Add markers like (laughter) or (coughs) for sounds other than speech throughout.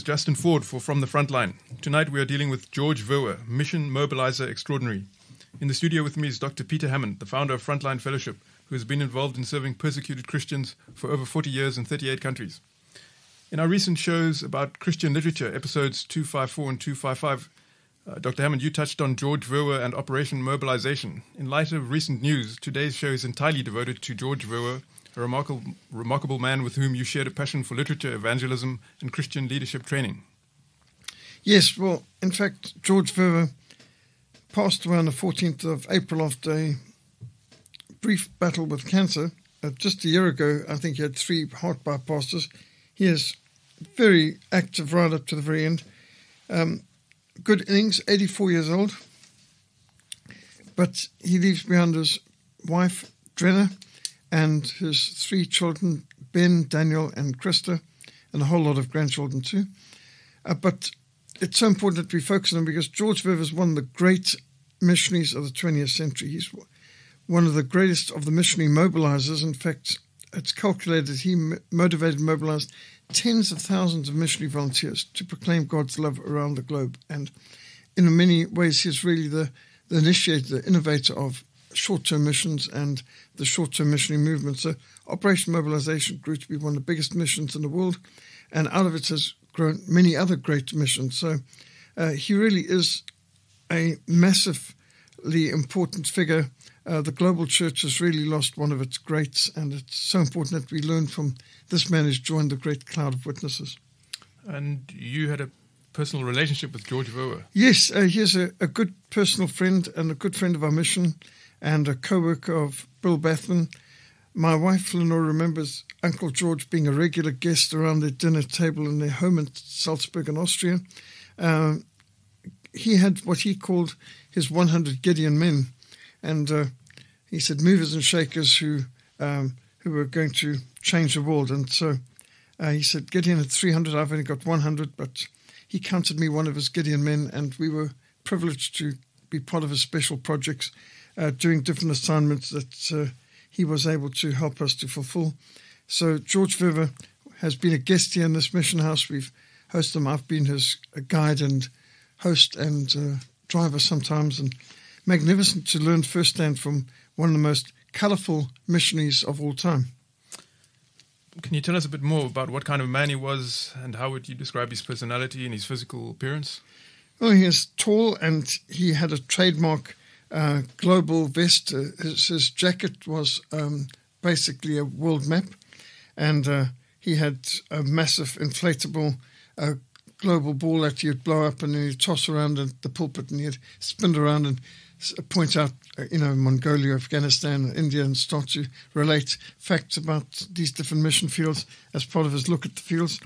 is Justin Ford for From the Frontline. Tonight we are dealing with George Verwer, Mission Mobilizer Extraordinary. In the studio with me is Dr. Peter Hammond, the founder of Frontline Fellowship, who has been involved in serving persecuted Christians for over 40 years in 38 countries. In our recent shows about Christian literature, episodes 254 and 255, uh, Dr. Hammond, you touched on George Verwer and Operation Mobilization. In light of recent news, today's show is entirely devoted to George Verwer, a remarkable, remarkable man with whom you shared a passion for literature, evangelism, and Christian leadership training. Yes, well, in fact, George Verwer passed away on the 14th of April after a brief battle with cancer. Uh, just a year ago, I think he had three heart bypasses. He is very active right up to the very end. Um, good innings, 84 years old. But he leaves behind his wife, Drena, and his three children, Ben, Daniel, and Krista, and a whole lot of grandchildren too. Uh, but it's so important that we focus on him because George Verwer is one of the great missionaries of the 20th century. He's one of the greatest of the missionary mobilizers. In fact, it's calculated he motivated and mobilized tens of thousands of missionary volunteers to proclaim God's love around the globe. And in many ways, he's really the, the initiator, the innovator of short term missions and the short term missionary movement. So, Operation Mobilization grew to be one of the biggest missions in the world, and out of it has grown many other great missions. So, uh, he really is a massively important figure. Uh, the global church has really lost one of its greats, and it's so important that we learn from this man who's joined the great cloud of witnesses. And you had a personal relationship with George Verwer. Yes, uh, he's a, a, good personal friend and a good friend of our mission and a co worker of Bill Bathman. My wife, Lenore, remembers Uncle George being a regular guest around their dinner table in their home in Salzburg in Austria. Um, he had what he called his 100 Gideon men, and uh, he said movers and shakers who um, who were going to change the world. And so uh, he said, Gideon had 300, I've only got 100, but he counted me one of his Gideon men, and we were privileged to be part of his special projects, uh, doing different assignments that uh, he was able to help us to fulfill. So George Verwer has been a guest here in this mission house. We've hosted him. I've been his guide and host and uh, driver sometimes, and magnificent to learn firsthand from one of the most colourful missionaries of all time. Can you tell us a bit more about what kind of man he was and how would you describe his personality and his physical appearance? Well, he is tall and he had a trademark uh, global vest. Uh, his, his, jacket was um, basically a world map, and uh, he had a massive inflatable uh, global ball that you'd blow up and then you'd toss around the pulpit and you'd spin around and point out, uh, you know, Mongolia, Afghanistan, India, and start to relate facts about these different mission fields as part of his look at the fields.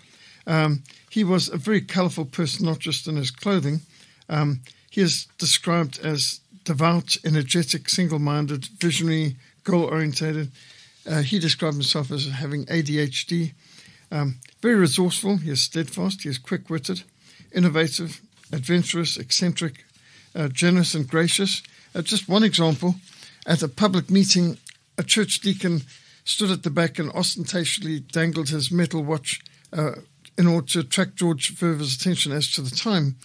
Um, he was a very colourful person, not just in his clothing. Um, he is described as devout, energetic, single minded, visionary, goal oriented Uh, he described himself as having ADHD. Um, very resourceful, he is steadfast, he is quick witted, innovative, adventurous, eccentric, uh, generous, and gracious. Uh, just one example at a public meeting, a church deacon stood at the back and ostentatiously dangled his metal watch uh, in order to attract George Verwer's attention as to the time.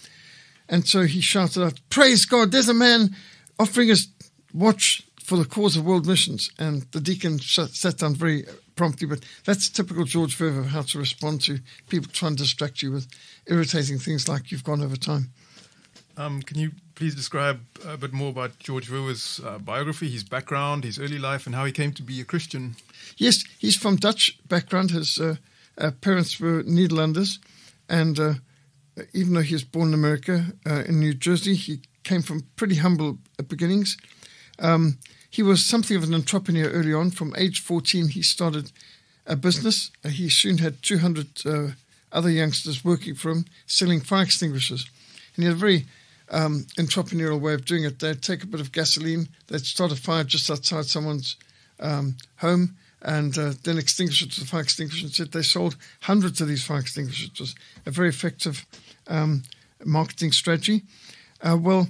And so he shouted out, Praise God, there's a man offering his watch for the cause of world missions. And the deacon sat down very promptly, but that's typical George Verwer, how to respond to people trying to distract you with irritating things like you've gone over time. Um, can you please describe a bit more about George Verwer's uh, biography, his background, his early life, and how he came to be a Christian? Yes, he's from Dutch background. His uh, uh, parents were Netherlanders, and uh, even though he was born in America, uh, in New Jersey, he came from pretty humble beginnings. Um, he was something of an entrepreneur early on. From age 14, he started a business. Uh, he soon had 200 other youngsters working for him, selling fire extinguishers. And he had a very um, entrepreneurial way of doing it. They'd take a bit of gasoline, they'd start a fire just outside someone's um, home, and uh, then extinguish it with a fire extinguisher. And said they sold hundreds of these fire extinguishers. It was a very effective um, marketing strategy. Uh, well,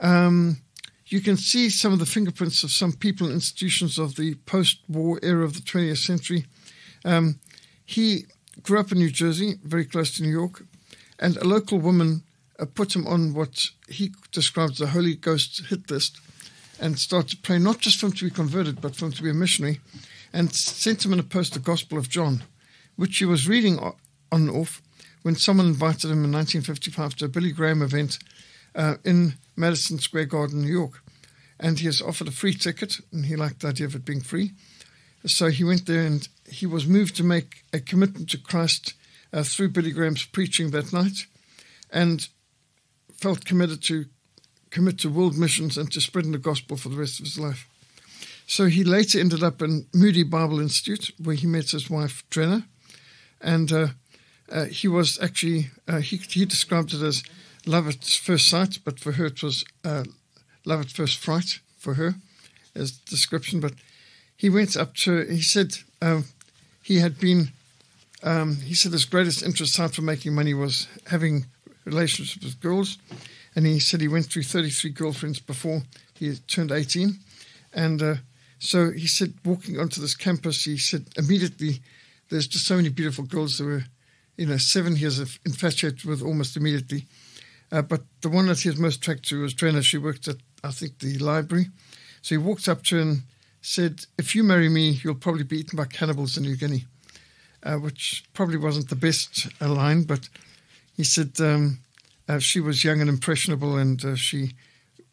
um, you can see some of the fingerprints of some people and institutions of the post-war era of the 20th century. Um, he grew up in New Jersey, very close to New York. and a local woman uh, put him on what he described as the Holy Ghost hit list and started praying not just for him to be converted, but for him to be a missionary, and sent him in a post the Gospel of John, which he was reading on and off when someone invited him in 1955 to a Billy Graham event uh, in Madison Square Garden, New York. And he was offered a free ticket, and he liked the idea of it being free. So he went there and he was moved to make a commitment to Christ uh, through Billy Graham's preaching that night and felt committed to commit to world missions and to spreading the gospel for the rest of his life. So he later ended up in Moody Bible Institute, where he met his wife, Drena. And uh, uh, he was actually, uh, he, he described it as love at first sight, but for her it was uh, love at first fright for her as description. But he went up to, he said um, he had been, um, he said his greatest interest aside from making money was having relationships with girls. And he said he went through 33 girlfriends before he turned 18. And uh, so he said, walking onto this campus, he said immediately, there's just so many beautiful girls. There were, you know, seven he was infatuated with almost immediately. Uh, but the one that he was most attracted to was Drena. She worked at, I think, the library. So he walked up to her and said, If you marry me, you'll probably be eaten by cannibals in New Guinea, uh, which probably wasn't the best line, but he said um, uh, she was young and impressionable and uh, she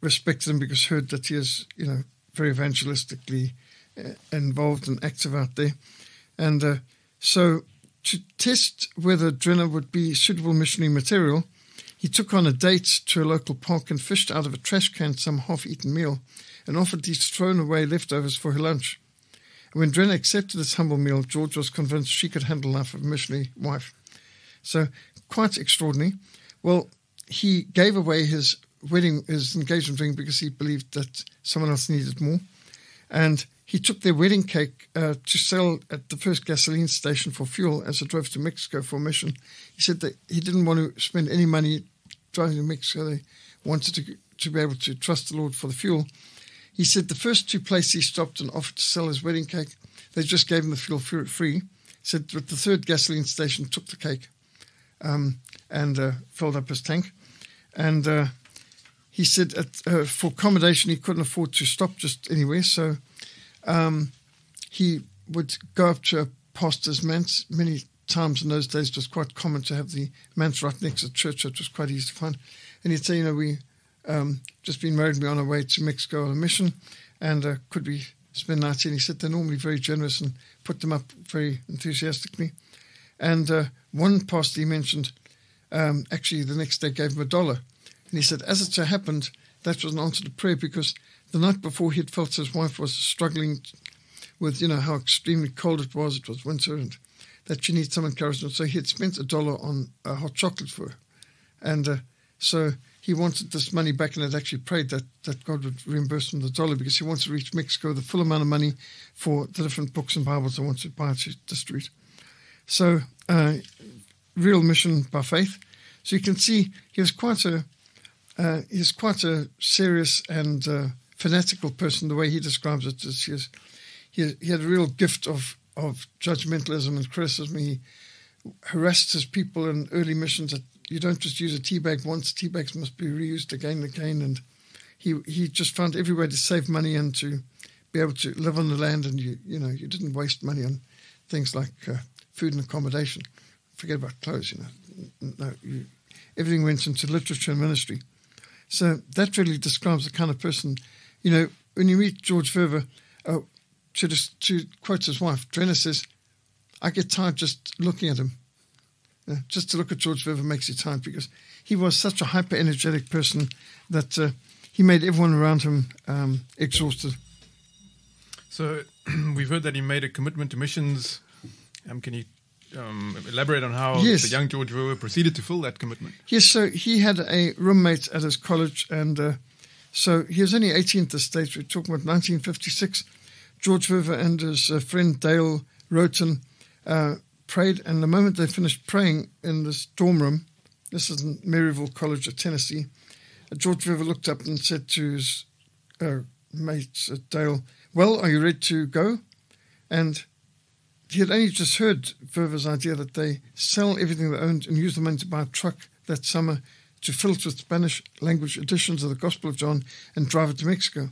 respected him because heard that he is, you know, very evangelistically uh, involved and active out there. And uh, so to test whether Drena would be suitable missionary material, he took on a date to a local park and fished out of a trash can some half eaten meal and offered these thrown away leftovers for her lunch. And when Drena accepted this humble meal, George was convinced she could handle life of a missionary wife. So, quite extraordinary. Well, he gave away his wedding, his engagement ring, because he believed that someone else needed more. And he took their wedding cake uh, to sell at the first gasoline station for fuel as he drove to Mexico for a mission. He said that he didn't want to spend any money driving to Mexico. They wanted to, to be able to trust the Lord for the fuel. He said the first two places he stopped and offered to sell his wedding cake, they just gave him the fuel free. He said, that the third gasoline station took the cake um, and uh, filled up his tank. And uh, he said at, uh, for accommodation, he couldn't afford to stop just anywhere. So um, he would go up to a pastor's manse. Many times in those days, it was quite common to have the manse right next to church, it was quite easy to find. And he'd say, you know, we um, just been married, We're on our way to Mexico on a mission, and uh, could we spend nights here? And he said they're normally very generous and put them up very enthusiastically. And uh, one pastor he mentioned, um, actually the next day gave him a dollar. And he said, as it so happened, that was an answer to prayer because the night before he had felt his wife was struggling with, you know, how extremely cold it was. It was winter and that she needed some encouragement. So he had spent a dollar on a hot chocolate for her. And uh, so he wanted this money back and had actually prayed that, that God would reimburse him the dollar because he wanted to reach Mexico the full amount of money for the different books and Bibles they wanted to buy to distribute. So, uh, real mission by faith. So you can see he was quite a uh, he's quite a serious and uh, fanatical person. The way he describes it is he, has, he, he had a real gift of of judgmentalism and criticism. He harassed his people in early missions that you don't just use a tea bag once; tea bags must be reused again and again. And he he just found every way to save money and to be able to live on the land. And you you know you didn't waste money on things like uh, food and accommodation. Forget about clothes. You know, no, you, everything went into literature and ministry. So that really describes the kind of person, you know, when you meet George Verwer, uh, to, just, to quote his wife, Drena says, I get tired just looking at him. Uh, just to look at George Verwer makes you tired because he was such a hyper energetic person that uh, he made everyone around him um, exhausted. So (clears throat) we've heard that he made a commitment to missions. Um, can you um, elaborate on how Yes. the young George Verwer proceeded to fill that commitment? Yes, so he had a roommate at his college, and uh, so he was only 18 at this stage. We're talking about 1956. George Verwer and his uh, friend Dale Rhoton uh, prayed, and the moment they finished praying in this dorm room, this is in Maryville College of Tennessee, uh, George Verwer looked up and said to his uh, mate uh, Dale, "Well, are you ready to go?" And he had only just heard Verwer's idea that they sell everything they owned and use the money to buy a truck that summer to filter Spanish language editions of the Gospel of John and drive it to Mexico,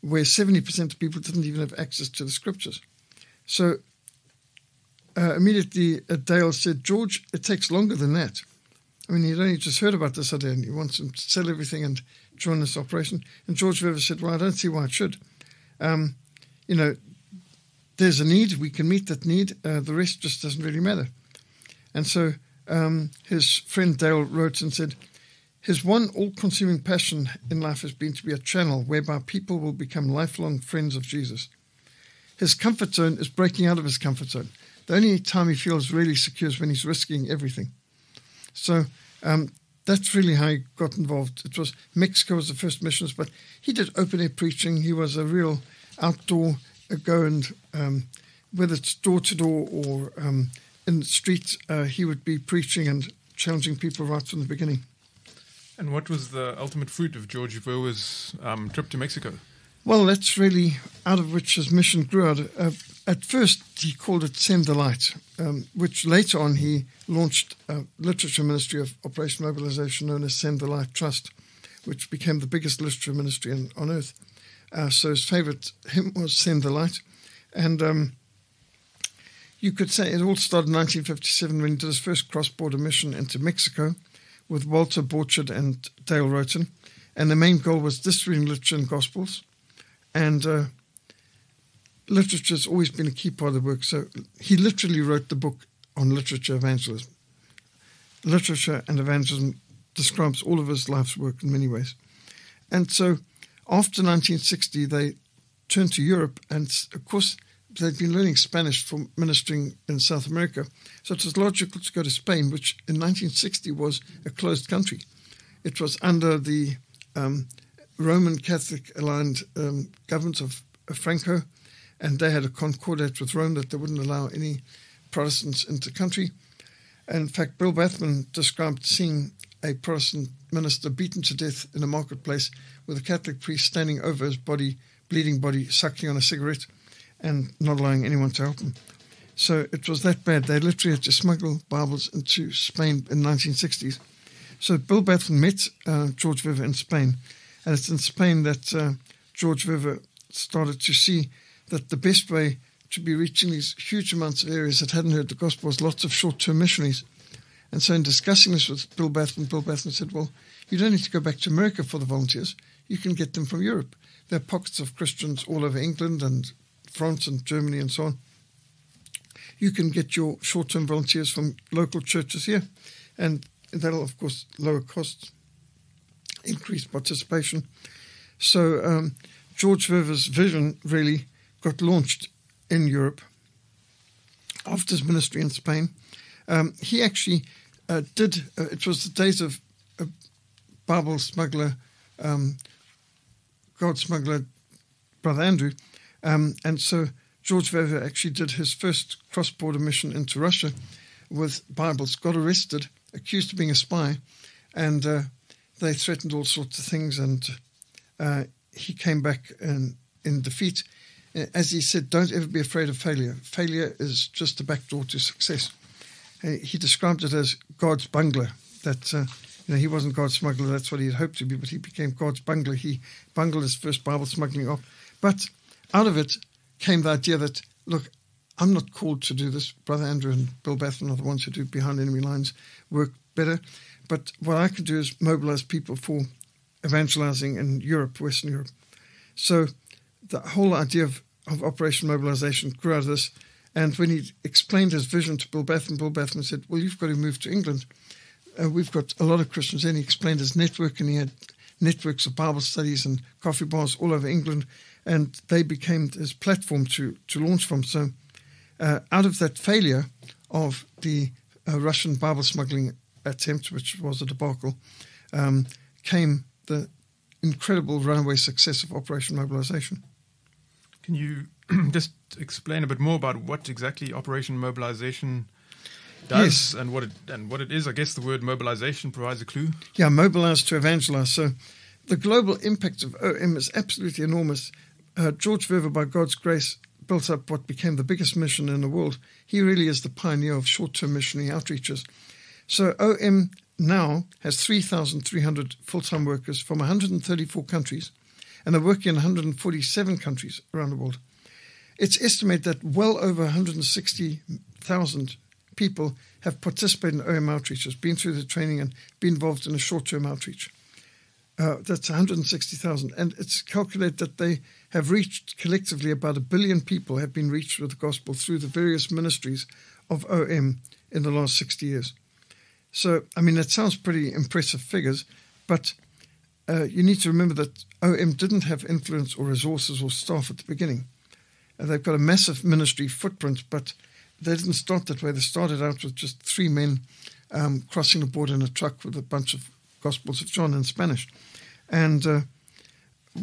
where 70% of people didn't even have access to the scriptures. So uh, immediately uh, Dale said, George, it takes longer than that. I mean, he'd only just heard about this idea and he wants to sell everything and join this operation. And George Verwer said, Well, I don't see why it should. Um, you know, there's a need, we can meet that need, uh, the rest just doesn't really matter. And so um, his friend Dale wrote and said, his one all consuming passion in life has been to be a channel whereby people will become lifelong friends of Jesus. His comfort zone is breaking out of his comfort zone. The only time he feels really secure is when he's risking everything. So um, that's really how he got involved. It was Mexico was the first missions, but he did open air preaching. He was a real outdoor go and um, whether it's door to door or um, in the streets, uh, he would be preaching and challenging people right from the beginning. And what was the ultimate fruit of George Verwer's um, trip to Mexico? Well, that's really out of which his mission grew out. Uh, at first, he called it Send the Light, um, which later on he launched a literature ministry of Operation Mobilization known as Send the Light Trust, which became the biggest literature ministry in, on earth. Uh, so his favorite hymn was Send the Light. And um, you could say it all started in 1957 when he did his first cross border mission into Mexico with Walter Borchard and Dale Rhoton. And the main goal was distilling literature and gospels. And uh, literature has always been a key part of the work. So he literally wrote the book on literature evangelism. Literature and evangelism describes all of his life's work in many ways. And so after 1960, they turned to Europe, and of course, they'd been learning Spanish for ministering in South America. So it was logical to go to Spain, which in 1960 was a closed country. It was under the um, Roman Catholic aligned um, government of, of, Franco, and they had a concordat with Rome that they wouldn't allow any Protestants into the country. And in fact, Bill Bathman described seeing a Protestant minister beaten to death in a marketplace with a Catholic priest standing over his body, bleeding body, sucking on a cigarette and not allowing anyone to help them. So it was that bad. They literally had to smuggle Bibles into Spain in the 1960s. So Bill Bathman met uh, George Verwer in Spain, and it's in Spain that uh, George Verwer started to see that the best way to be reaching these huge amounts of areas that hadn't heard the gospel was lots of short-term missionaries. And so in discussing this with Bill Bathman, Bill Bathman said, well, you don't need to go back to America for the volunteers. You can get them from Europe. There are pockets of Christians all over England and France and Germany and so on. You can get your short term volunteers from local churches here, and that'll, of course, lower costs, increase participation. So, um, George Verwer's vision really got launched in Europe after his ministry in Spain. Um, he actually uh, did, uh, it was the days of uh, Bible smuggler, um, God smuggler, Brother Andrew, um, and so George Verwer actually did his first cross border mission into Russia with Bibles, got arrested, accused of being a spy, and uh, they threatened all sorts of things. And uh, he came back in, in defeat. As he said, don't ever be afraid of failure. Failure is just a backdoor to success. He described it as God's bungler. That uh, you know, he wasn't God's smuggler. That's what he had hoped to be, but he became God's bungler. He bungled his first Bible smuggling off. But out of it came the idea that, look, I'm not called to do this. Brother Andrew and Bill Bathman are the ones who do behind enemy lines work better. But what I can do is mobilize people for evangelizing in Europe, Western Europe. So the whole idea of, of Operation Mobilization grew out of this. And when he explained his vision to Bill Bathman, Bill Bathman said, Well, you've got to move to England. Uh, we've got a lot of Christians. And he explained his network, and he had networks of Bible studies and coffee bars all over England and they became this platform to, to launch from. So, uh, out of that failure of the uh, Russian Bible smuggling attempt, which was a debacle, um, came the incredible runaway success of Operation Mobilization. Can you (clears throat) just explain a bit more about what exactly Operation Mobilization does yes. and what it and what it is? I guess the word mobilization provides a clue. Yeah, mobilize to evangelize. So the global impact of OM is absolutely enormous uh, George Verwer, by God's grace, built up what became the biggest mission in the world. He really is the pioneer of short term missionary outreaches. So OM now has 3,300 full time workers from 134 countries and are working in 147 countries around the world. It's estimated that well over 160,000 people have participated in OM outreaches, been through the training, and been involved in a short term outreach. Uh, that's 160,000. And it's calculated that they have reached collectively about a billion people have been reached with the gospel through the various ministries of OM in the last 60 years. So, I mean, that sounds pretty impressive figures, but uh, you need to remember that OM didn't have influence or resources or staff at the beginning. Uh, they've got a massive ministry footprint, but they didn't start that way. They started out with just three men um, crossing the border in a truck with a bunch of Gospels of John in Spanish. And uh,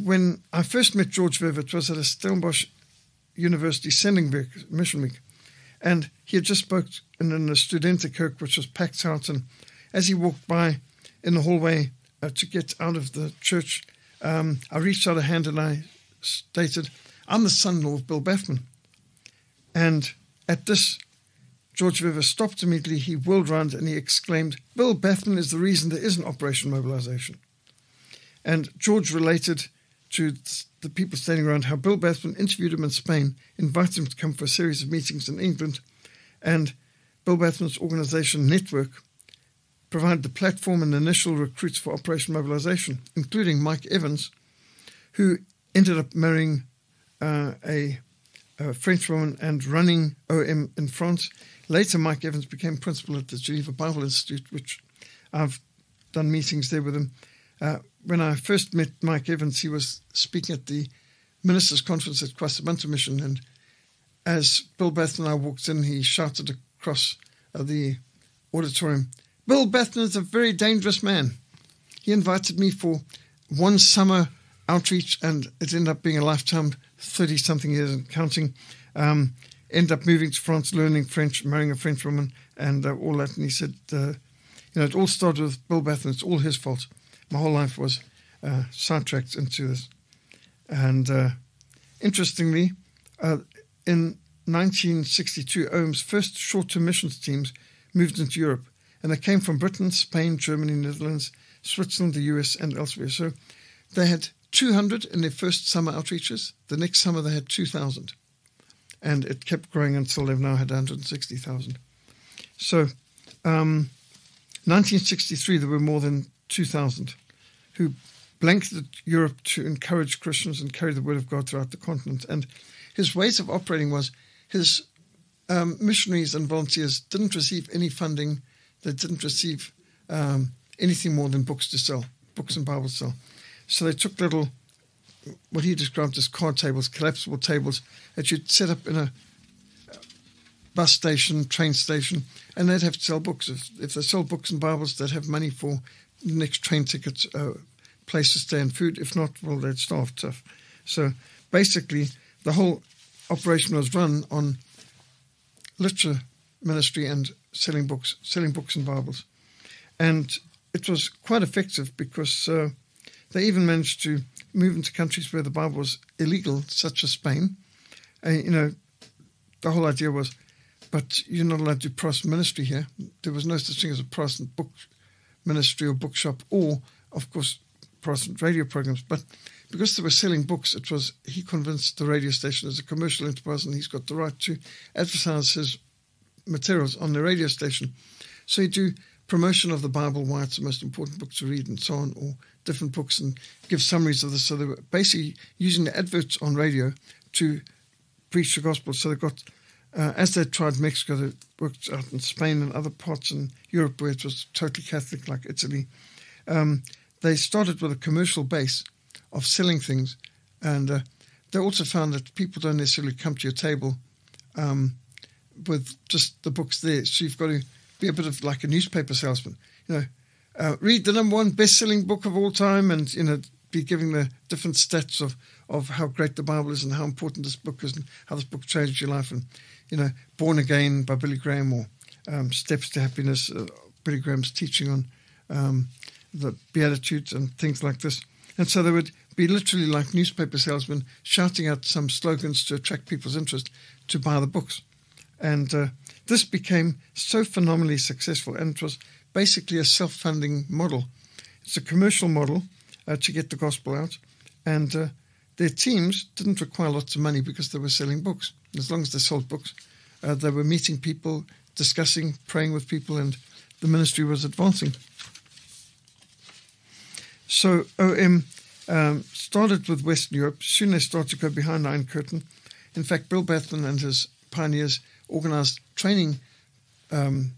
when I first met George Verwer, it was at a Stellenbosch University sending mission week. And he had just spoke in, a Studentenkirk, which was packed out. And as he walked by in the hallway uh, to get out of the church, um, I reached out a hand and I stated, I'm the son in law of Bill Bathman. And at this, George Verwer stopped immediately. He whirled round and he exclaimed, Bill Bathman is the reason there is an Operation Mobilization. And George related to the people standing around how Bill Bathman interviewed him in Spain, invited him to come for a series of meetings in England, and Bill Bathman's organization Network provided the platform and initial recruits for Operation Mobilization, including Mike Evans, who ended up marrying uh, a, a, French woman and running OM in France. Later, Mike Evans became principal at the Geneva Bible Institute, which I've done meetings there with him. Uh, when I first met Mike Evans, he was speaking at the ministers' conference at KwaSizabantu Mission, and as Bill Bathman and I walked in, he shouted across uh, the auditorium, Bill Bathman is a very dangerous man. He invited me for one summer outreach, and it ended up being a lifetime, 30 something years and counting. Um, ended up moving to France, learning French, marrying a French woman, and uh, all that. And he said, uh, you know, it all started with Bill Bathman. It's all his fault my whole life was uh, sidetracked into this. And uh, interestingly, uh, in 1962, OM's first short term missions teams moved into Europe. And they came from Britain, Spain, Germany, Netherlands, Switzerland, the US, and elsewhere. So they had 200 in their first summer outreaches. The next summer they had 2,000. And it kept growing until they've now had 160,000. So um, 1963, there were more than 2000, who blanketed Europe to encourage Christians and carry the word of God throughout the continent. And his ways of operating was his um, missionaries and volunteers didn't receive any funding. They didn't receive um, anything more than books to sell, books and Bibles to sell. So they took little, what he described as card tables, collapsible tables that you'd set up in a bus station, train station, and they'd have to sell books. If, if they sold books and Bibles, they'd have money for next train tickets, uh, place to stay, and food. If not, well, they'd starve tough. So basically, the whole operation was run on literature ministry and selling books, selling books and Bibles, and it was quite effective because uh, they even managed to move into countries where the Bible was illegal, such as Spain. And, you know, the whole idea was, but you're not allowed to do Protestant ministry here. There was no such thing as a Protestant book ministry or bookshop, or of course Protestant radio programs. But because they were selling books, it was he convinced the radio station as a commercial enterprise, and he's got the right to advertise his materials on the radio station. So he do promotion of the Bible, why it's the most important book to read, and so on, or different books, and give summaries of this. So they were basically using the adverts on radio to preach the gospel. So they got uh, as they tried Mexico, they worked out in Spain and other parts in Europe where it was totally Catholic, like Italy. Um, they started with a commercial base of selling things, and uh, they also found that people don't necessarily come to your table um, with just the books there. So you've got to be a bit of like a newspaper salesman. You know, uh, read the number one best-selling book of all time, and you know, be giving the different stats of of how great the Bible is and how important this book is and how this book changed your life. And you know, Born Again by Billy Graham or um, Steps to Happiness, uh, Billy Graham's teaching on um, the Beatitudes and things like this. And so they would be literally like newspaper salesmen shouting out some slogans to attract people's interest to buy the books. And uh, this became so phenomenally successful, and it was basically a self-funding model. It's a commercial model uh, to get the gospel out, and uh, their teams didn't require lots of money because they were selling books. As long as they sold books, uh, they were meeting people, discussing, praying with people, and the ministry was advancing. So OM um, started with Western Europe. Soon they started to go behind the Iron Curtain. In fact, Bill Bathman and his pioneers organized training um,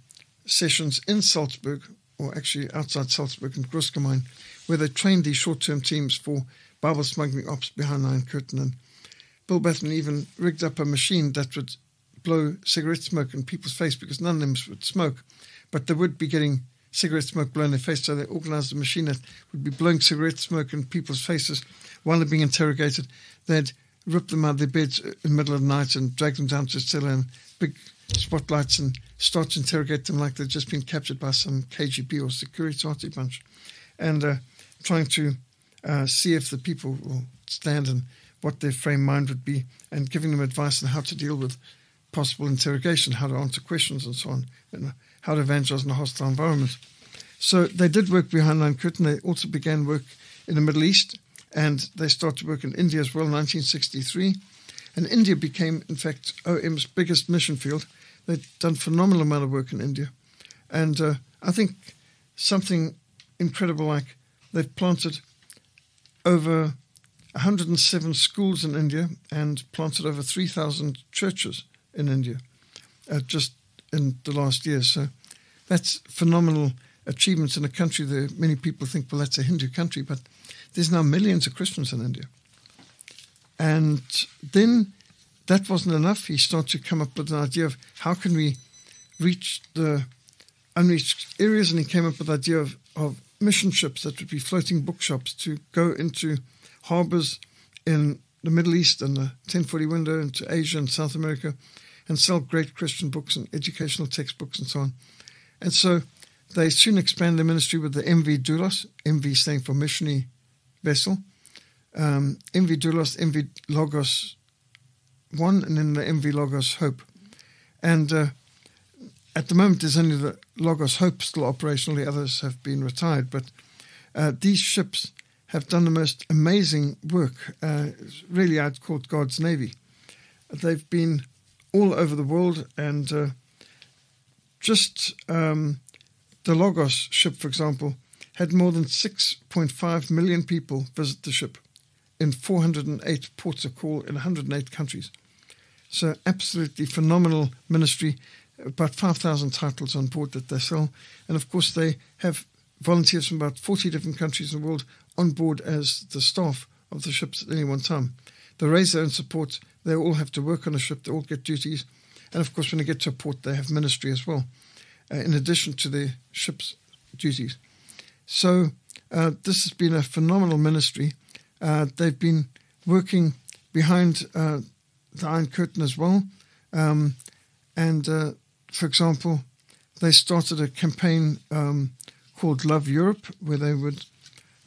sessions in Salzburg, or actually outside Salzburg in Großgmain, where they trained these short-term teams for Bible smuggling ops behind the Iron Curtain. And Bill Bathman even rigged up a machine that would blow cigarette smoke in people's face because none of them would smoke, but they would be getting cigarette smoke blown in their face. So they organized a machine that would be blowing cigarette smoke in people's faces while they're being interrogated. They'd rip them out of their beds in the middle of the night and drag them down to a cellar and big spotlights and start to interrogate them like they'd just been captured by some KGB or security bunch. And uh, trying to uh, see if the people will stand and what their frame mind would be and giving them advice on how to deal with possible interrogation, how to answer questions and so on, and how to evangelize in a hostile environment. So they did work behind Iron Curtain. They also began work in the Middle East and they started to work in India as well in 1963. And India became, in fact, OM's biggest mission field. They'd done phenomenal amount of work in India. And uh, I think something incredible like they've planted over 107 schools in India and planted over 3,000 churches in India uh, just in the last year. So that's phenomenal achievements in a country that many people think, well, that's a Hindu country, but there's now millions of Christians in India. And then that wasn't enough. He started to come up with an idea of how can we reach the unreached areas, and he came up with the idea of, of mission ships that would be floating bookshops to go into harbors in the Middle East and the 10/40 window into Asia and South America and sell great Christian books and educational textbooks and so on. And so they soon expanded their ministry with the MV Doulos, MV standing for missionary vessel, um, MV Doulos, MV Logos 1, and then the MV Logos Hope. And uh, at the moment, there's only the Logos Hope still operational, the others have been retired. But uh, these ships have done the most amazing work. Uh, really, I'd call it God's Navy. They've been all over the world and uh, just um, the Logos ship, for example, had more than 6.5 million people visit the ship in 408 ports of call in 108 countries. So, absolutely phenomenal ministry. About 5,000 titles on board that they sell. And of course, they have volunteers from about 40 different countries in the world on board as the staff of the ships at any one time. They raise their own support. They all have to work on a ship. They all get duties. And of course, when they get to a port, they have ministry as well, uh, in addition to their ship's duties. So uh, this has been a phenomenal ministry. Uh, they've been working behind uh, the Iron Curtain as well. Um, and uh, for example, they started a campaign um, called Love Europe, where they would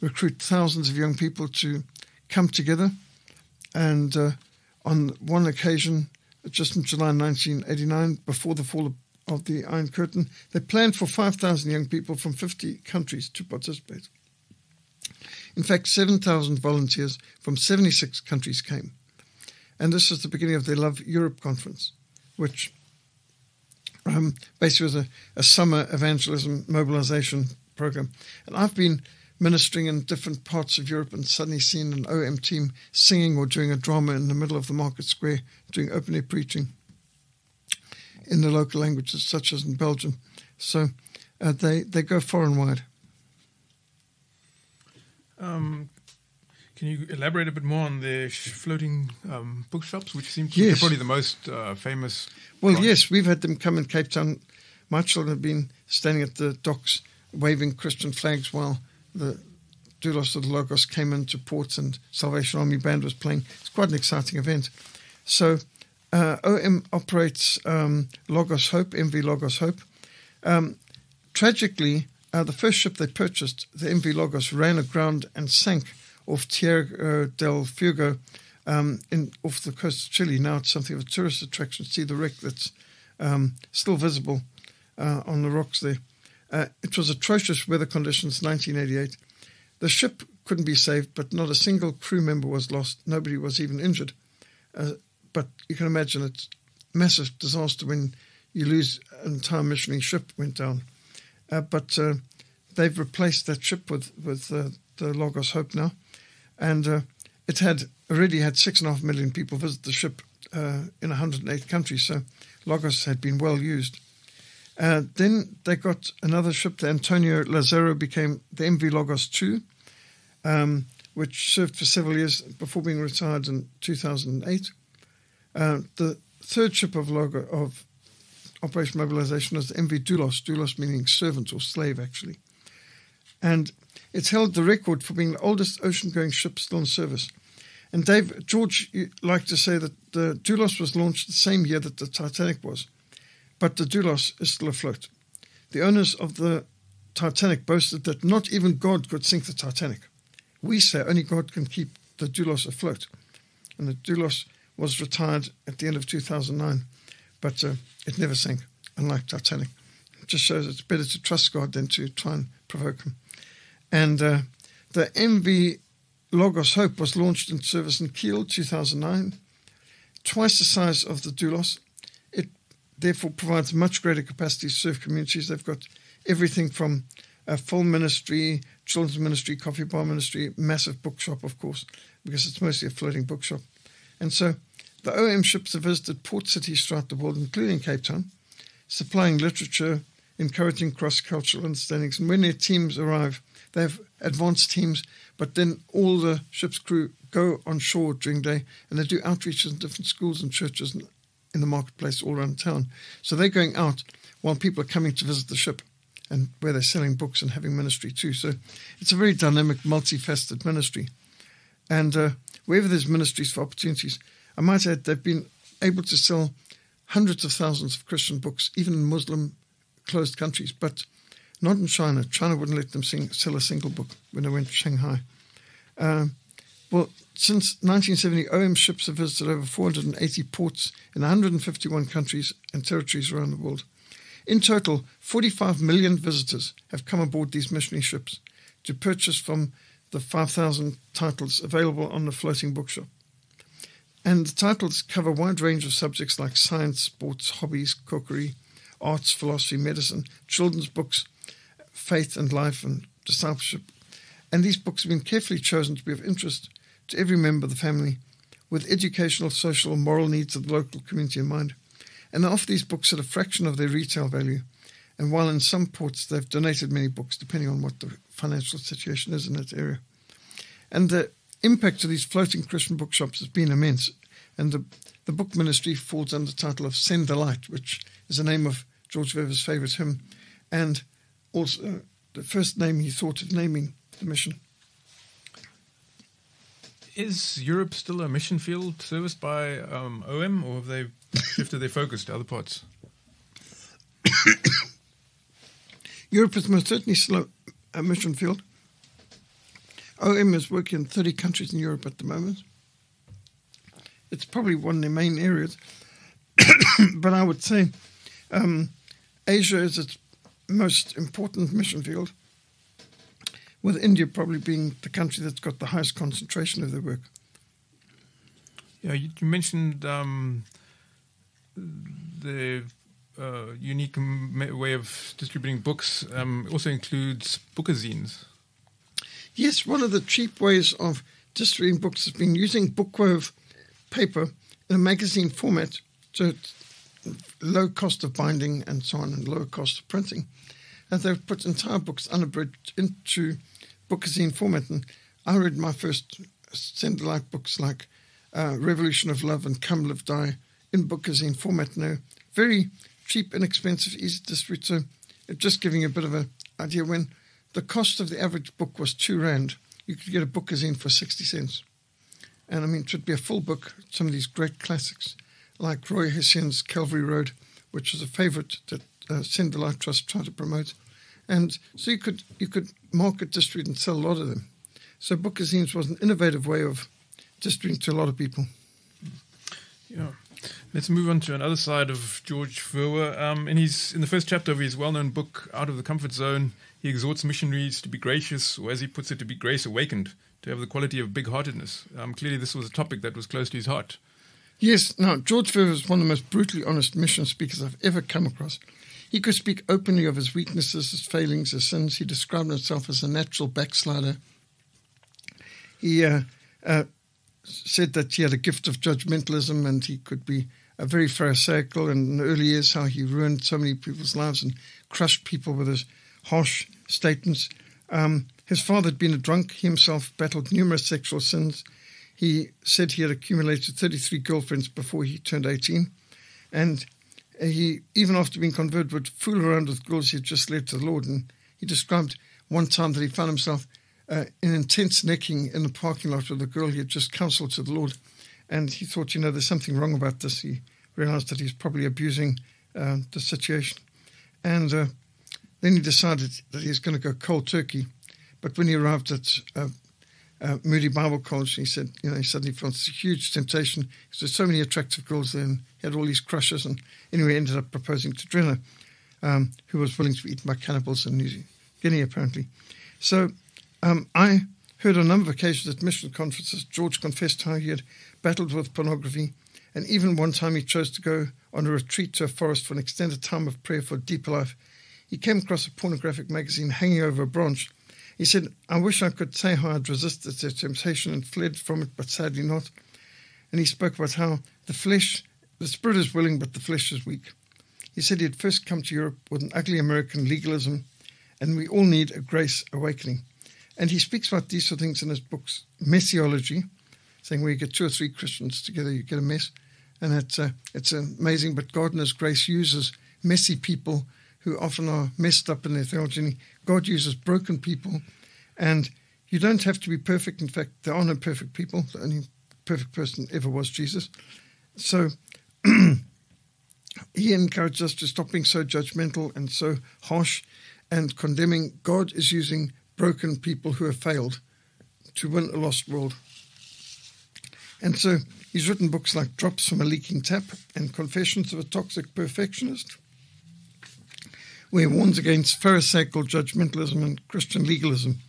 recruit thousands of young people to come together. And uh, on one occasion, just in July 1989, before the fall of of the Iron Curtain. They planned for 5,000 young people from 50 countries to participate. In fact, 7,000 volunteers from 76 countries came. And this was the beginning of the Love Europe conference, which um, basically was a, a summer evangelism mobilization program. And I've been ministering in different parts of Europe and suddenly seeing an OM team singing or doing a drama in the middle of the market square, doing open air preaching in the local languages, such as in Belgium. So uh, they, they go far and wide. Um, can you elaborate a bit more on the floating um, bookshops, which seem to yes. be probably the most uh, famous? Well, yes, we've had them come in Cape Town. My children have been standing at the docks waving Christian flags while the Doulos of the Logos came into port and Salvation Army Band was playing. It's quite an exciting event. So uh, OM operates um, Logos Hope, MV Logos Hope. Um, tragically, uh, the first ship they purchased, the MV Logos, ran aground and sank off Tierra del Fuego um, in, off the coast of Chile. Now it's something of a tourist attraction see the wreck that's um, still visible uh, on the rocks there. Uh, it was atrocious weather conditions, 1988. The ship couldn't be saved, but not a single crew member was lost. Nobody was even injured. Uh, but you can imagine it's massive disaster when you lose an entire missionary ship went down. Uh, but uh, they've replaced that ship with with uh, the Logos Hope now, and uh, it had already had six and a half million people visit the ship in 108 countries. So Logos had been well used. Uh, then they got another ship. The Antonio Lazaro became the MV Logos 2, um, which served for several years before being retired in 2008. the third ship of Logo of Operation Mobilization was the MV Doulos, Doulos meaning servant or slave, actually. And it's held the record for being the oldest ocean going ship still in service. And Dave, George liked to say that the Doulos was launched the same year that the Titanic was, but the Doulos is still afloat. The owners of the Titanic boasted that not even God could sink the Titanic. We say only God can keep the Doulos afloat. And the Doulos was retired at the end of 2009 but uh, it never sank, unlike Titanic. It just shows it's better to trust God than to try and provoke Him. And uh, the MV Logos Hope was launched in service in Kiel 2009, twice the size of the Doulos. Therefore provides much greater capacity to serve communities. They've got everything from a full ministry, children's ministry, coffee bar ministry, massive bookshop, of course, because it's mostly a floating bookshop. And so the OM ships have visited port cities throughout the world, including Cape Town, supplying literature, encouraging cross cultural understandings. And when their teams arrive, they have advanced teams, but then all the ship's crew go on shore during the day and they do outreaches in different schools and churches in the marketplace all around town. So they're going out while people are coming to visit the ship and where they're selling books and having ministry too. So it's a very dynamic, multifaceted ministry. And uh, wherever there's ministries for opportunities, I might add they've been able to sell hundreds of thousands of Christian books, even in Muslim closed countries, but not in China. China wouldn't let them sing, sell a single book when they went to Shanghai. Uh, well, since 1970, OM ships have visited over 480 ports in 151 countries and territories around the world. In total, 45 million visitors have come aboard these missionary ships to purchase from the 5,000 titles available on the floating bookshop. And the titles cover a wide range of subjects like science, sports, hobbies, cookery, arts, philosophy, medicine, children's books, faith and life, and discipleship. And these books have been carefully chosen to be of interest to every member of the family, with educational, social, and moral needs of the local community in mind. And they offer these books at a fraction of their retail value. And while in some ports they've donated many books, depending on what the financial situation is in that area. And the impact of these floating Christian bookshops has been immense, and the, the book ministry falls under the title of Send the Light, which is the name of George Verwer's favourite hymn, and also the first name he thought of naming the mission. Is Europe still a mission field serviced by um, OM, or have they shifted their focus to other parts? (coughs) Europe is most certainly still a, a mission field. OM is working in 30 countries in Europe at the moment. It's probably one of the main areas. (coughs) but I would say um, Asia is its most important mission field, with India probably being the country that's got the highest concentration of their work. Yeah, you, you mentioned um, the uh, unique way of distributing books um, also includes bookazines. Yes, one of the cheap ways of distributing books has been using bookwove paper in a magazine format, so low cost of binding and so on, and lower cost of printing. And they've put entire books unabridged into bookazine format. And I read my first the books like uh, Revolution of Love and Come Live Die in bookazine format now. Very cheap, inexpensive, easy to distribute. So just giving you a bit of an idea when the cost of the average book was two rand. You could get a bookazine for 60 cents. And I mean, it would be a full book, some of these great classics, like Roy Hession's Calvary Road, which was a favorite that uh, Send the Trust tried to promote. And so you could you could market, distribute, and sell a lot of them. So bookazines was an innovative way of distributing to a lot of people. Yeah. Let's move on to another side of George Verwer. Um, in his in the first chapter of his well-known book, Out of the Comfort Zone, he exhorts missionaries to be gracious, or as he puts it, to be grace awakened, to have the quality of big-heartedness. Um, clearly, this was a topic that was close to his heart. Yes, now, George Verwer is one of the most brutally honest mission speakers I've ever come across. He could speak openly of his weaknesses, his failings, his sins. He described himself as a natural backslider. He uh, uh, said that he had a gift of judgmentalism and he could be a very pharisaical and in the early years how he ruined so many people's lives and crushed people with his harsh statements. Um, his father had been a drunk. He himself battled numerous sexual sins. He said he had accumulated 33 girlfriends before he turned 18. And he, even after being converted, would fool around with girls he had just led to the Lord. And he described one time that he found himself uh, in intense necking in the parking lot with a girl he had just counseled to the Lord. And he thought, you know, there's something wrong about this. He realized that he's probably abusing uh, the situation. And uh, then he decided that he was going to go cold turkey. But when he arrived at uh, Moody Bible College, And he said, you know, he suddenly felt this huge temptation. Because there's so many attractive girls there, and he had all these crushes. And anyway, ended up proposing to Drena, um, who was willing to be eaten by cannibals in New Guinea, apparently. So um, I heard on a number of occasions at mission conferences, George confessed how he had battled with pornography, and even one time he chose to go on a retreat to a forest for an extended time of prayer for deeper life. He came across a pornographic magazine hanging over a branch. He said, I wish I could say how I'd resisted the temptation and fled from it, but sadly not. And he spoke about how the flesh, the spirit is willing, but the flesh is weak. He said he had first come to Europe with an ugly American legalism, and we all need a grace awakening. And he speaks about these sort of things in his books, Messiology, saying where you get two or three Christians together, you get a mess. And it's, uh, it's amazing, but God in His grace uses messy people who often are messed up in their theology. God uses broken people, and you don't have to be perfect. In fact, there are no perfect people. The only perfect person ever was Jesus. So (clears throat) he encouraged us to stop being so judgmental and so harsh and condemning. God is using broken people who have failed to win a lost world. And so he's written books like Drops from a Leaking Tap and Confessions of a Toxic Perfectionist, where he warns against Pharisaical judgmentalism and Christian legalism,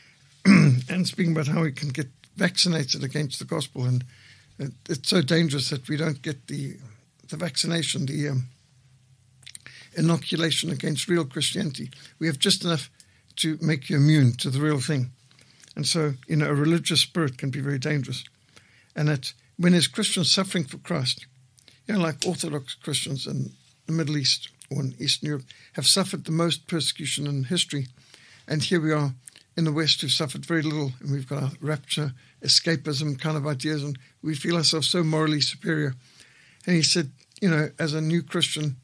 (clears throat) and speaking about how we can get vaccinated against the gospel. And it's so dangerous that we don't get the, the vaccination, the um, inoculation against real Christianity. We have just enough to make you immune to the real thing. And so, you know, a religious spirit can be very dangerous. And that when there's Christians suffering for Christ, you know, like Orthodox Christians in the Middle East in Eastern Europe have suffered the most persecution in history. And here we are in the West who've suffered very little, and we've got our rapture, escapism kind of ideas, and we feel ourselves so morally superior. And he said, you know, as a new Christian,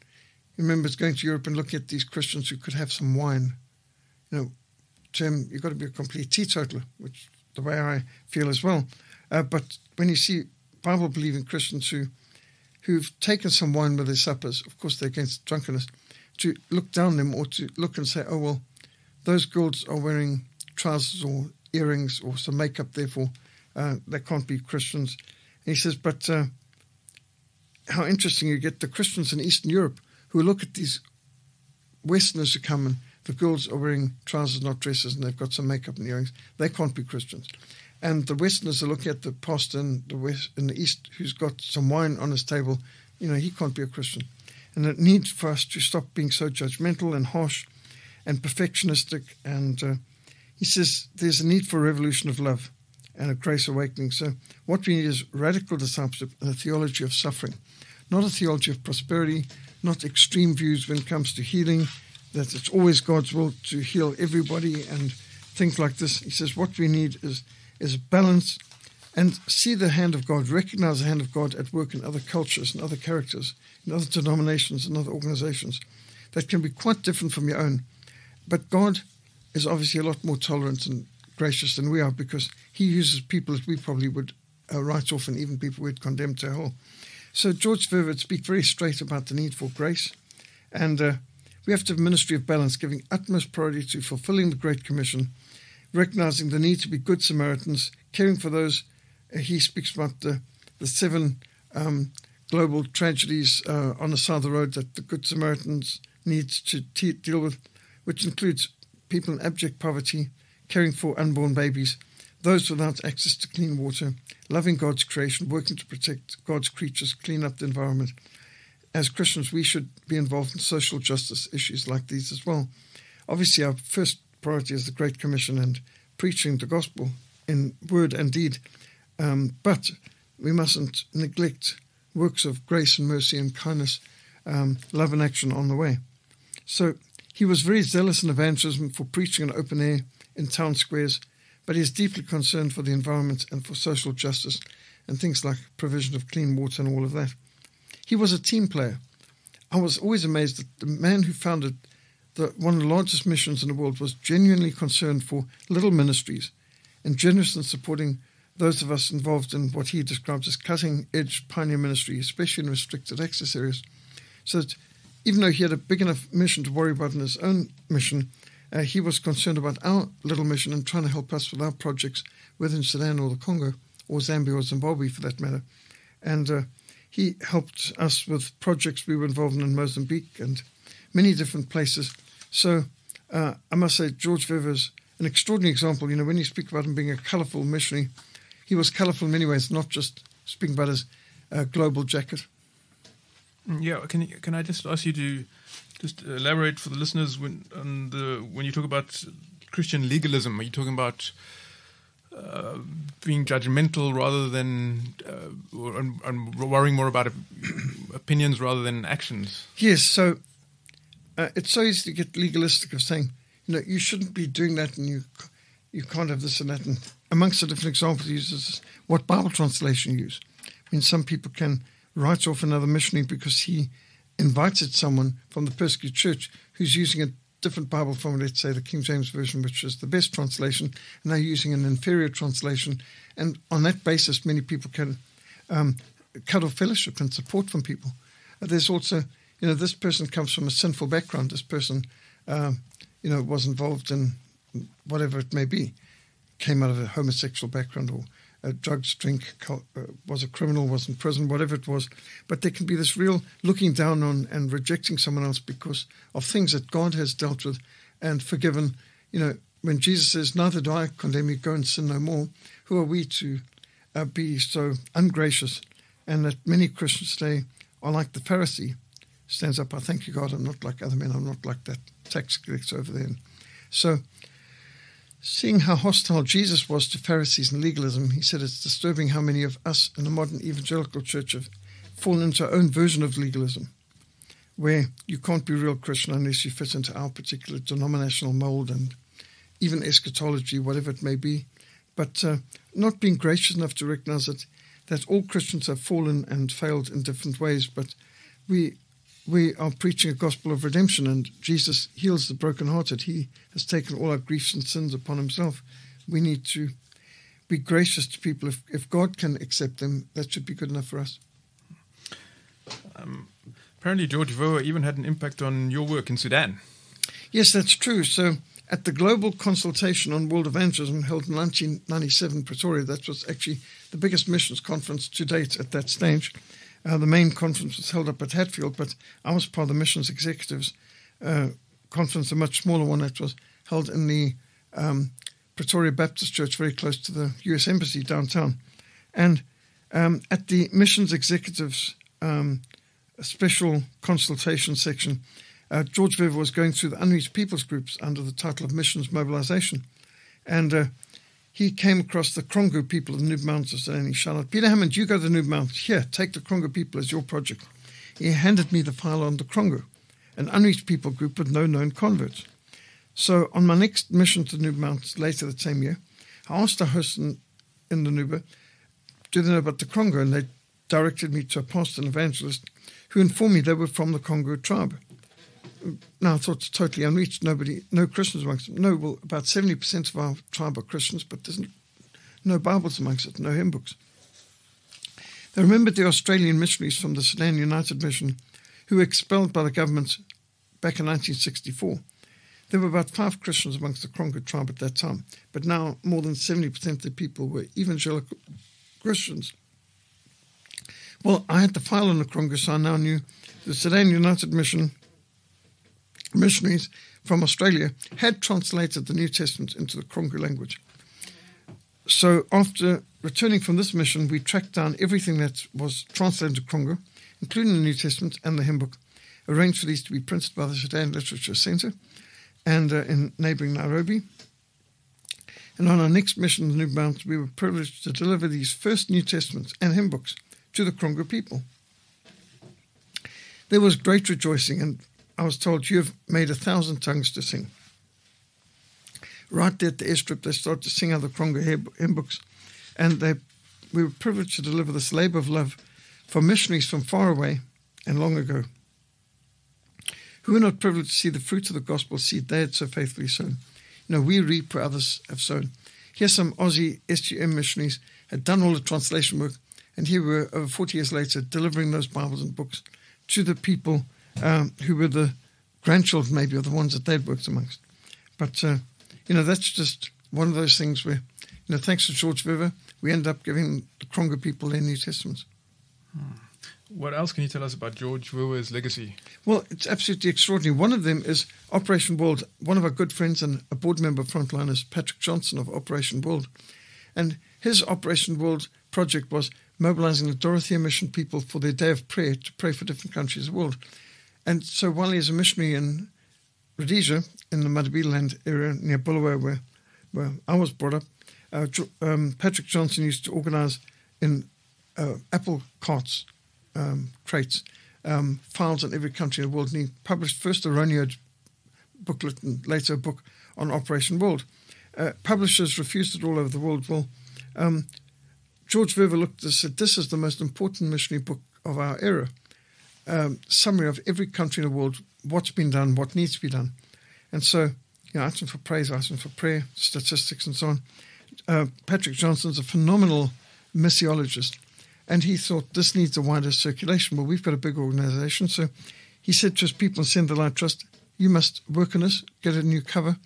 he remembers going to Europe and looking at these Christians who could have some wine you know, Jim, you've got to be a complete teetotaler, which the way I feel as well. Uh, but when you see Bible believing Christians who who've taken some wine with their suppers, of course they're against drunkenness, to look down them or to look and say, oh well, those girls are wearing trousers or earrings or some makeup, therefore uh, they can't be Christians. And he says, but uh, how interesting you get the Christians in Eastern Europe who look at these Westerners who come and the girls are wearing trousers, not dresses, and they've got some makeup and earrings. They can't be Christians. And the Westerners are looking at the pastor in the West in the East who's got some wine on his table. You know, he can't be a Christian. And it needs for us to stop being so judgmental and harsh and perfectionistic. And uh, he says there's a need for a revolution of love and a grace awakening. So what we need is radical discipleship and a theology of suffering, not a theology of prosperity, not extreme views when it comes to healing that it's always God's will to heal everybody and things like this. He says what we need is is balance and see the hand of God, recognize the hand of God at work in other cultures and other characters, in other denominations and other organizations that can be quite different from your own. But God is obviously a lot more tolerant and gracious than we are because He uses people that we probably would uh, write off and even people we'd condemn to hell. So George Verwer would speak very straight about the need for grace and uh, we have to have a ministry of balance, giving utmost priority to fulfilling the Great Commission, recognizing the need to be good Samaritans, caring for those. Uh, he speaks about the, the seven um, global tragedies uh, on the side of the road that the Good Samaritans needs to deal with, which includes people in abject poverty, caring for unborn babies, those without access to clean water, loving God's creation, working to protect God's creatures, clean up the environment. As Christians, we should be involved in social justice issues like these as well. Obviously, our first priority is the Great Commission and preaching the gospel in word and deed. Um, but we mustn't neglect works of grace and mercy and kindness, um, love and action on the way. So he was very zealous in evangelism for preaching in open air in town squares, but he is deeply concerned for the environment and for social justice and things like provision of clean water and all of that. He was a team player. I was always amazed that the man who founded the, one of the largest missions in the world was genuinely concerned for little ministries and generous in supporting those of us involved in what he describes as cutting edge pioneer ministry, especially in restricted access areas. So that even though he had a big enough mission to worry about in his own mission, uh, he was concerned about our little mission and trying to help us with our projects, whether in Sudan or the Congo, or Zambia or Zimbabwe for that matter. And uh, he helped us with projects we were involved in in Mozambique and many different places. So uh, I must say, George Verwer is an extraordinary example. You know, when you speak about him being a colourful missionary, he was colourful in many ways, not just speaking about his uh, global jacket. Mm, yeah, can can I just ask you to just elaborate for the listeners when on the when you talk about Christian legalism? Are you talking about uh, being judgmental rather than uh, and, and, worrying more about opinions rather than actions? Yes. So uh, it's so easy to get legalistic of saying, you know, you shouldn't be doing that, and you you can't have this and that. And amongst the different examples, he uses what Bible translation you use. I mean, some people can write off another missionary because he invited someone from the persecuted church who's using a different Bible from, let's say, the King James Version, which is the best translation, and they're using an inferior translation. And on that basis, many people can um, cut off fellowship and support from people. Uh, there's also, you know, this person comes from a sinful background. This person, um, you know, was involved in whatever it may be, came out of a homosexual background or uh, drugs, drink, uh, was a criminal, was in prison, whatever it was. But there can be this real looking down on and rejecting someone else because of things that God has dealt with and forgiven. You know, when Jesus says, Neither do I condemn you, go and sin no more, who are we to uh, be so ungracious? And that many Christians today are like the Pharisee stands up, I thank you, God, I'm not like other men, I'm not like that tax collector over there. So Seeing how hostile Jesus was to Pharisees and legalism, he said it's disturbing how many of us in the modern evangelical church have fallen into our own version of legalism, where you can't be real Christian unless you fit into our particular denominational mold and even eschatology, whatever it may be. But uh, not being gracious enough to recognize that, that all Christians have fallen and failed in different ways, but we we are preaching a gospel of redemption, and Jesus heals the brokenhearted. He has taken all our griefs and sins upon himself. We need to be gracious to people. If, if God can accept them, that should be good enough for us. Um, apparently, George Verwer even had an impact on your work in Sudan. Yes, that's true. So, at the Global Consultation on World Evangelism held in 1997 Pretoria, that was actually the biggest missions conference to date at that stage. Uh, the main conference was held up at Hatfield, but I was part of the missions executives uh, conference, a much smaller one that was held in the um, Pretoria Baptist Church, very close to the U.S. Embassy downtown. And um, at the missions executives um, special consultation section, uh, George Verwer was going through the unreached peoples groups under the title of missions mobilization. And uh, he came across the Krongo people of the Nuba Mountains and he shouted, Peter Hammond, you go to the Nuba Mountains. Here, take the Krongo people as your project. He handed me the file on the Krongo, an unreached people group with no known converts. So on my next mission to the Nuba Mountains later that same year, I asked a host in, in the Nuba, do they know about the Krongo? And they directed me to a pastor and evangelist who informed me they were from the Krongo tribe now thought it's totally unreached. Nobody, no Christians amongst them. No, well, about 70% of our tribe are Christians, but there's no Bibles amongst it, no hymn books. They remembered the Australian missionaries from the Sudan United Mission who were expelled by the government back in 1964. There were about five Christians amongst the Krongo tribe at that time, but now more than 70% of the people were evangelical Christians, Well, I had the file on the Krongo, so I now knew the Sudan United Mission missionaries from Australia had translated the New Testament into the Krongo language. So after returning from this mission, we tracked down everything that was translated to Krongo, including the New Testament and the hymn book, arranged for these to be printed by the Sudan Literature Center and uh, in neighboring Nairobi. And on our next mission, the New Mount, we were privileged to deliver these first New Testaments and hymn books to the Krongo people. There was great rejoicing, and I was told, You have made a thousand tongues to sing. Right there at the airstrip, they started to sing other Krongo hymn books, and they, we were privileged to deliver this labor of love for missionaries from far away and long ago who were not privileged to see the fruit of the gospel seed they had so faithfully sown. You know, we reap where others have sown. Here, some Aussie SGM missionaries had done all the translation work, and here we were, over 40 years later, delivering those Bibles and books to the people um, who were the grandchildren, maybe, of the ones that they'd worked amongst. But, uh, you know, that's just one of those things where, you know, thanks to George Verwer, we end up giving the Krongo people their New Testaments. Hmm. What else can you tell us about George Verwer's legacy? Well, it's absolutely extraordinary. One of them is Operation World. One of our good friends and a board member of Frontline is Patrick Johnstone of Operation World. And his Operation World project was mobilizing the Dorothea Mission people for their day of prayer to pray for different countries of the world. And so while he is a missionary in Rhodesia, in the Matabeleland area near Bulawayo, where, where I was brought up, uh, um, Patrick Johnstone used to organize in uh, apple carts um, crates, um, files in every country in the world. And he published first a Ronnier booklet and later a book on Operation World. Uh, publishers refused it all over the world. Well, um, George Verwer looked and said, This is the most important missionary book of our era. Um, summary of every country in the world, what's been done, what needs to be done. And so, you know, items for praise, items for prayer, statistics, and so on. Uh, Patrick Johnstone's a phenomenal missiologist. And he thought this needs a wider circulation. Well, we've got a big organization. So he said to his people in Send the Light Trust, you must work on this, get a new cover,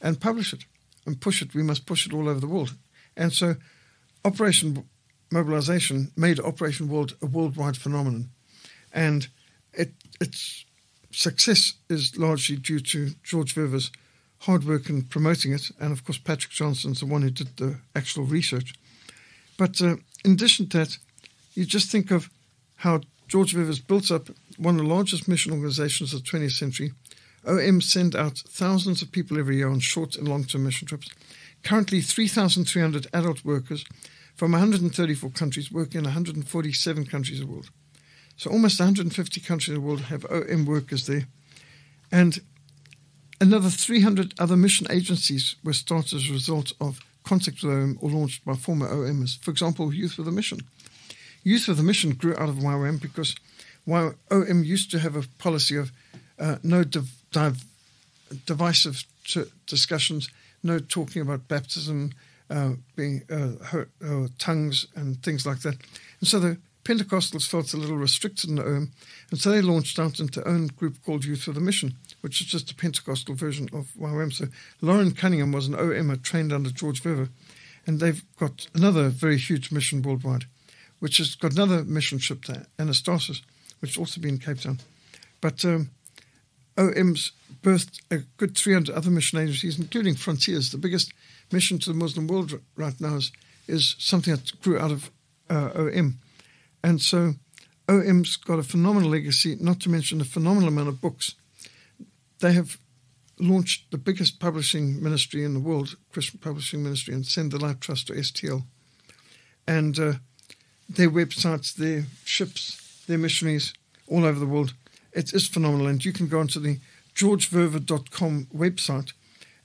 and publish it and push it. We must push it all over the world. And so Operation Mobilization made Operation World a worldwide phenomenon. And it, its success is largely due to George Verwer's hard work in promoting it. And of course, Patrick Johnstone's the one who did the actual research. But uh, in addition to that, you just think of how George Verwer's built up one of the largest mission organizations of the 20th century. OM send out thousands of people every year on short and long term mission trips. Currently, 3,300 adult workers from 134 countries work in 147 countries of the world. So almost 150 countries in the world have OM workers there. And another 300 other mission agencies were started as a result of contact with OM or launched by former OMers. For example, Youth with a Mission Youth with a Mission grew out of YWAM because while OM used to have a policy of uh, no div- div- divisive discussions, no talking about baptism, uh, being uh, hurt, uh, tongues, and things like that. And so the Pentecostals felt a little restricted in OM, and so they launched out into own group called Youth with the Mission, which is just a Pentecostal version of YWAM. So Loren Cunningham was an OM trained under George Verwer, and they've got another very huge mission worldwide which has got another mission ship there, Anastasis, which also been in Cape Town. But um, OM's birthed a good 300 other mission agencies, including Frontiers. The biggest mission to the Muslim world right now is, is something that grew out of uh, OM. And so OM's got a phenomenal legacy, not to mention a phenomenal amount of books. They have launched the biggest publishing ministry in the world, Christian Publishing Ministry, and Send the Light Trust to STL. And uh, their websites, their ships, their missionaries all over the world. It is phenomenal. And you can go onto the georgeverwer.com website,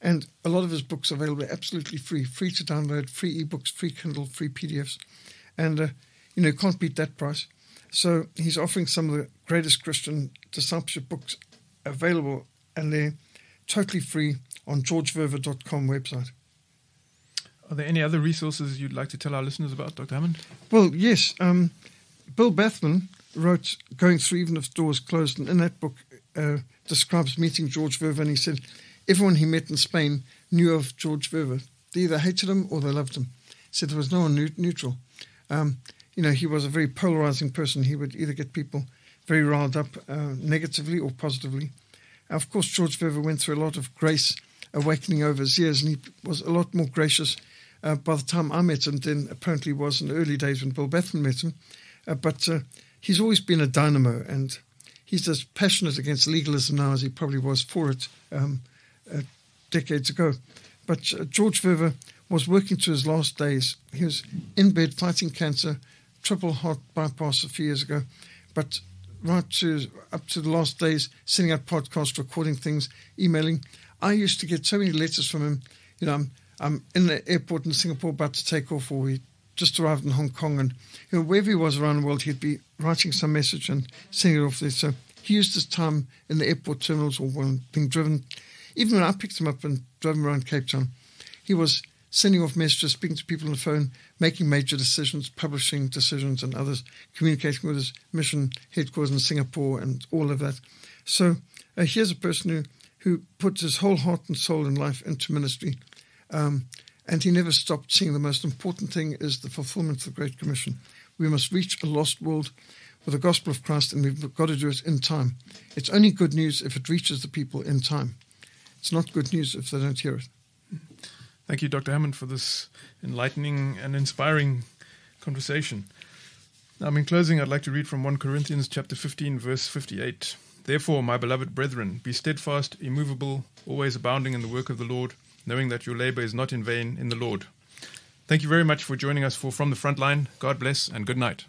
and a lot of his books are available absolutely free, free to download, free ebooks, free Kindle, free PDFs. And, uh, you know, can't beat that price. So he's offering some of the greatest Christian discipleship books available, and they're totally free on georgeverwer.com website. Are there any other resources you'd like to tell our listeners about, Dr. Hammond? Well, yes. Um, Bill Bathman wrote Going Through Even If Doors Closed, and in that book uh, describes meeting George Verwer, and he said everyone he met in Spain knew of George Verwer. They either hated him or they loved him. He said there was no one neutral. Um, you know, he was a very polarizing person. He would either get people very riled up uh, negatively or positively. Of course, George Verwer went through a lot of grace awakening over his years, and he was a lot more gracious uh, by the time I met him than apparently was in the early days when Bill Bathman met him. Uh, but uh, he's always been a dynamo, and he's as passionate against legalism now as he probably was for it um, uh, decades ago. But uh, George Verwer was working to his last days. He was in bed fighting cancer, triple heart bypass a few years ago, but right to up to the last days, sending out podcasts, recording things, emailing. I used to get so many letters from him. You know, I'm I'm in the airport in Singapore about to take off, or we just arrived in Hong Kong, and you know, wherever he was around the world, he'd be writing some message and sending it off there. So he used his time in the airport terminals or when being driven. Even when I picked him up and drove him around Cape Town, he was sending off messages, speaking to people on the phone, making major decisions, publishing decisions, and others, communicating with his mission headquarters in Singapore and all of that. So uh, here's a person who, who puts his whole heart and soul and life into ministry. Um, and he never stopped seeing the most important thing is the fulfillment of the Great Commission. We must reach a lost world with the gospel of Christ, and we've got to do it in time. It's only good news if it reaches the people in time. It's not good news if they don't hear it. Thank you, Dr. Hammond, for this enlightening and inspiring conversation. Now, in closing, I'd like to read from 1 Corinthians chapter 15, verse 58. Therefore, my beloved brethren, be steadfast, immovable, always abounding in the work of the Lord, knowing that your labor is not in vain in the Lord. Thank you very much for joining us for From the Front Line. God bless and good night.